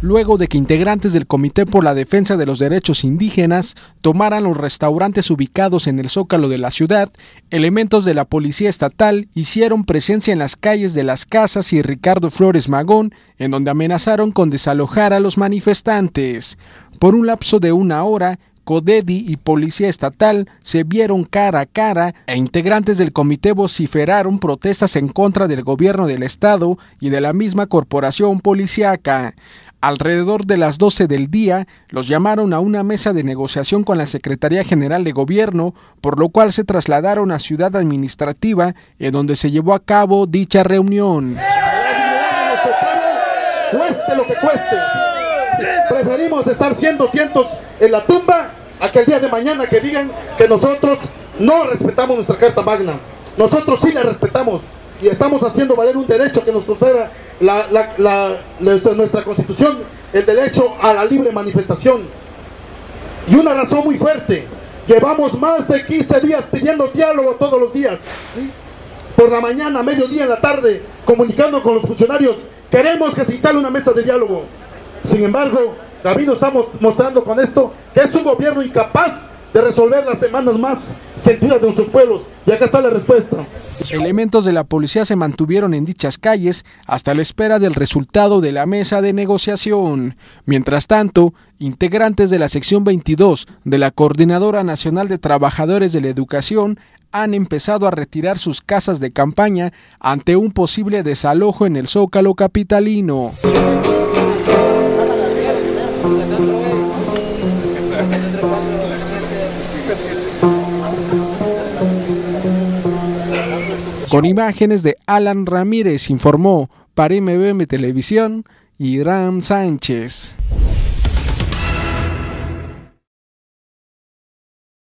luego de que integrantes del Comité por la Defensa de los Derechos Indígenas tomaran los restaurantes ubicados en el zócalo de la ciudad, elementos de la Policía Estatal hicieron presencia en las calles de Las Casas y Ricardo Flores Magón, en donde amenazaron con desalojar a los manifestantes. Por un lapso de una hora, CODEDI y Policía Estatal se vieron cara a cara e integrantes del comité vociferaron protestas en contra del gobierno del Estado y de la misma corporación policiaca. Alrededor de las 12 del día, los llamaron a una mesa de negociación con la Secretaría General de Gobierno, por lo cual se trasladaron a Ciudad Administrativa, en donde se llevó a cabo dicha reunión. Cueste lo que cueste. Preferimos estar siendo cientos en la tumba a que el día de mañana que digan que nosotros no respetamos nuestra Carta Magna. Nosotros sí la respetamos y estamos haciendo valer un derecho que nos confera nuestra Constitución, el derecho a la libre manifestación. Y una razón muy fuerte, llevamos más de 15 días pidiendo diálogo todos los días. Por la mañana, mediodía, en la tarde, comunicando con los funcionarios, queremos que se instale una mesa de diálogo. Sin embargo, David estamos mostrando con esto que es un gobierno incapaz de resolver las demandas más sentidas de nuestros pueblos. Y acá está la respuesta. Elementos de la policía se mantuvieron en dichas calles hasta la espera del resultado de la mesa de negociación. Mientras tanto, integrantes de la sección 22 de la Coordinadora Nacional de Trabajadores de la Educación han empezado a retirar sus casas de campaña ante un posible desalojo en el Zócalo capitalino. Con imágenes de Alan Ramírez informó para MBM Televisión Irán Sánchez.